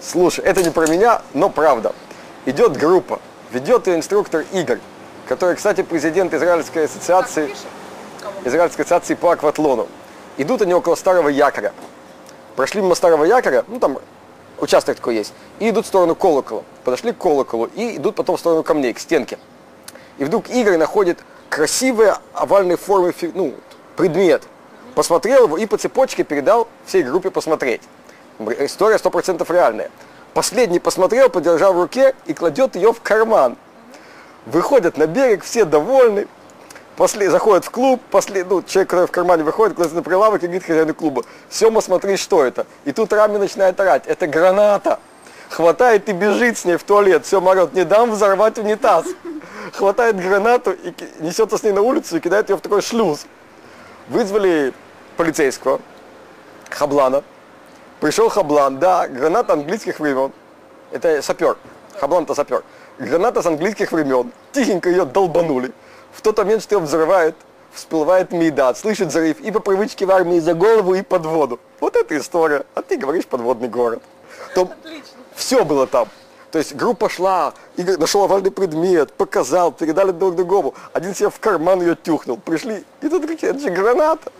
Слушай, это не про меня, но правда. Идет группа, ведет ее инструктор Игорь, который, кстати, президент Израильской ассоциации, Израильской ассоциации по акватлону. Идут они около старого якоря. Прошли мимо старого якоря, ну там участок такой есть, и идут в сторону колокола. Подошли к колоколу и идут потом в сторону камней, к стенке. И вдруг Игорь находит красивые овальной формы ну, предмет. Посмотрел его и по цепочке передал всей группе посмотреть. История 100% реальная. Последний посмотрел, подержал в руке и кладет ее в карман. Выходят на берег, все довольны. После, заходят в клуб, после, ну, человек, который в кармане выходит, кладет на прилавок и говорит хозяину клуба, Сема, смотри, что это. И тут Рами начинает орать, это граната. Хватает и бежит с ней в туалет. Все, орет, не дам взорвать унитаз. Хватает гранату и несется с ней на улицу и кидает ее в такой шлюз. Вызвали полицейского, Хаблана. Пришел Хаблан, да, граната английских времен. Это сапер. Хаблан-то сапер. Граната с английских времен. Тихенько ее долбанули. В тот момент, что ее взрывает, всплывает Мейдат, слышит взрыв и по привычке в армии за голову и под воду. Вот эта история. А ты говоришь подводный город. То все было там. То есть группа шла, Игорь нашел овальный предмет, показал, передали друг другому. Один себе в карман ее тюхнул. Пришли, и тут кричат, это же граната.